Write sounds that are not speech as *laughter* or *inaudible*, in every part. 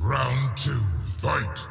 Round two, fight!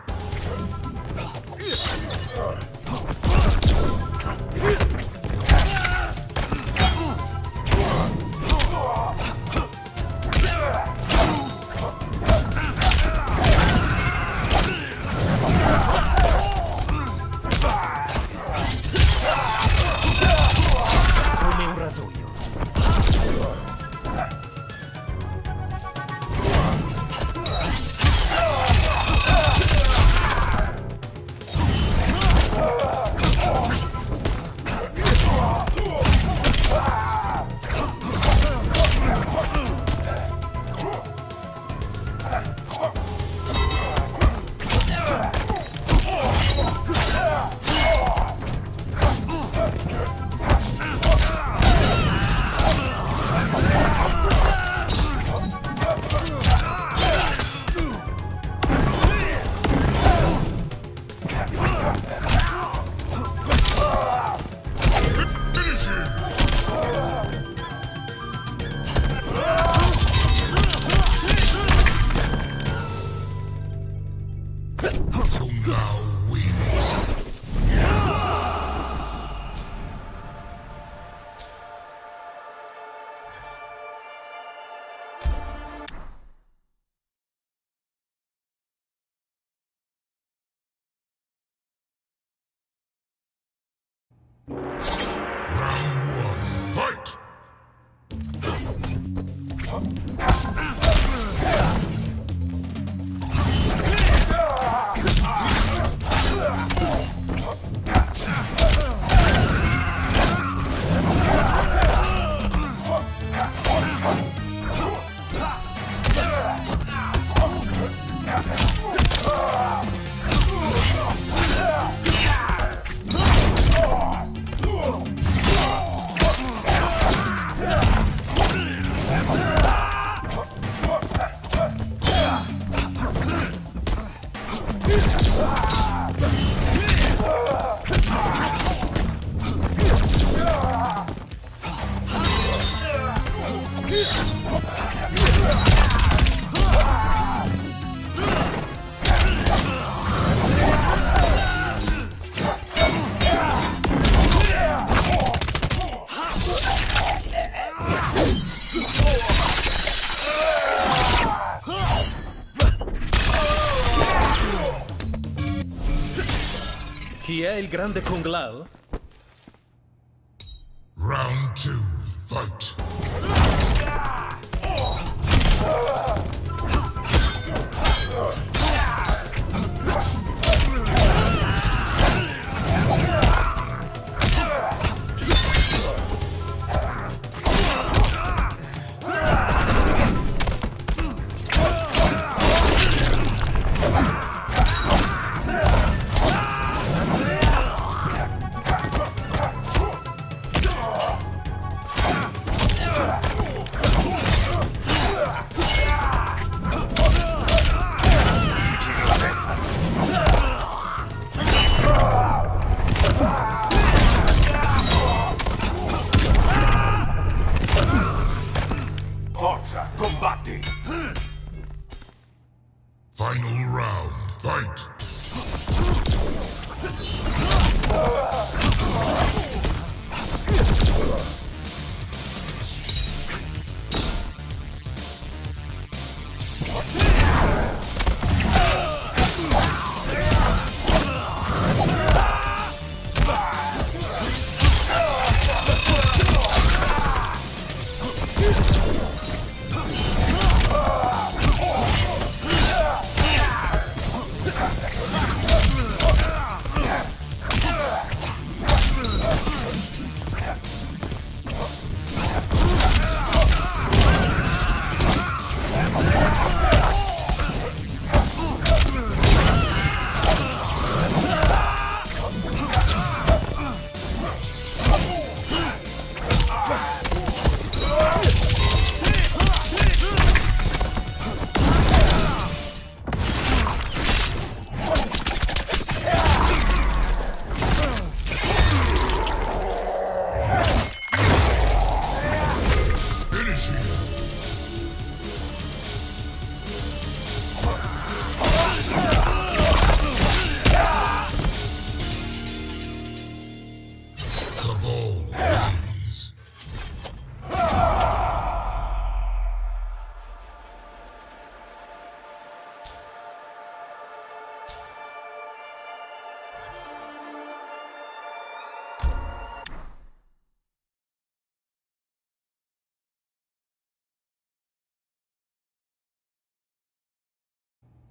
el grande Round two, fight. forza, combatti! Final round, fight! *laughs*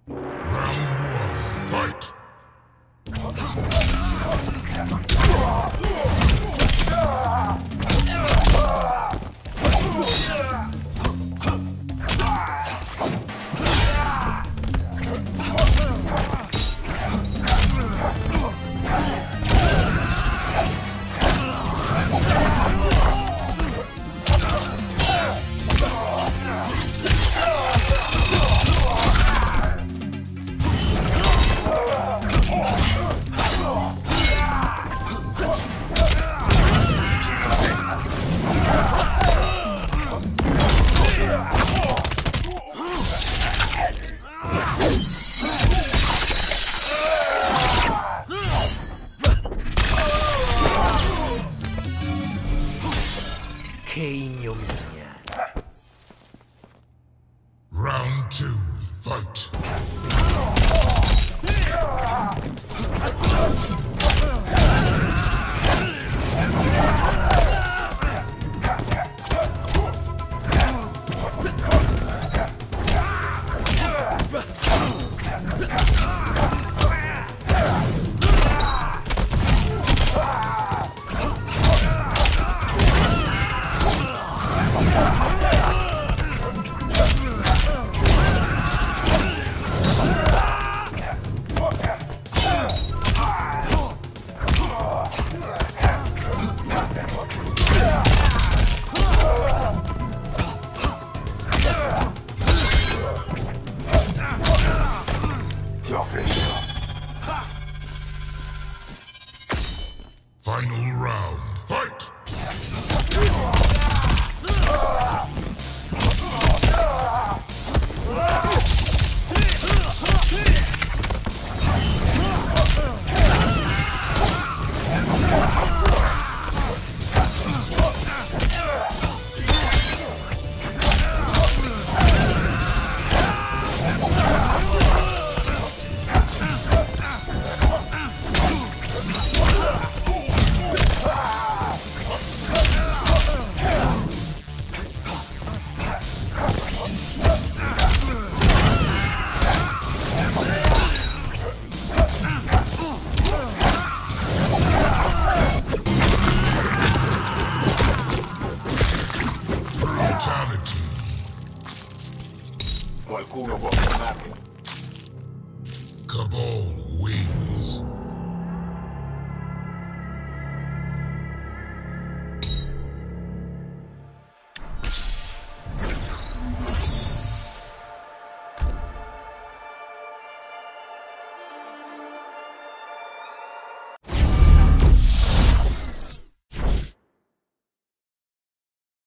Round one, fight! 牽引読る。Final round, fight!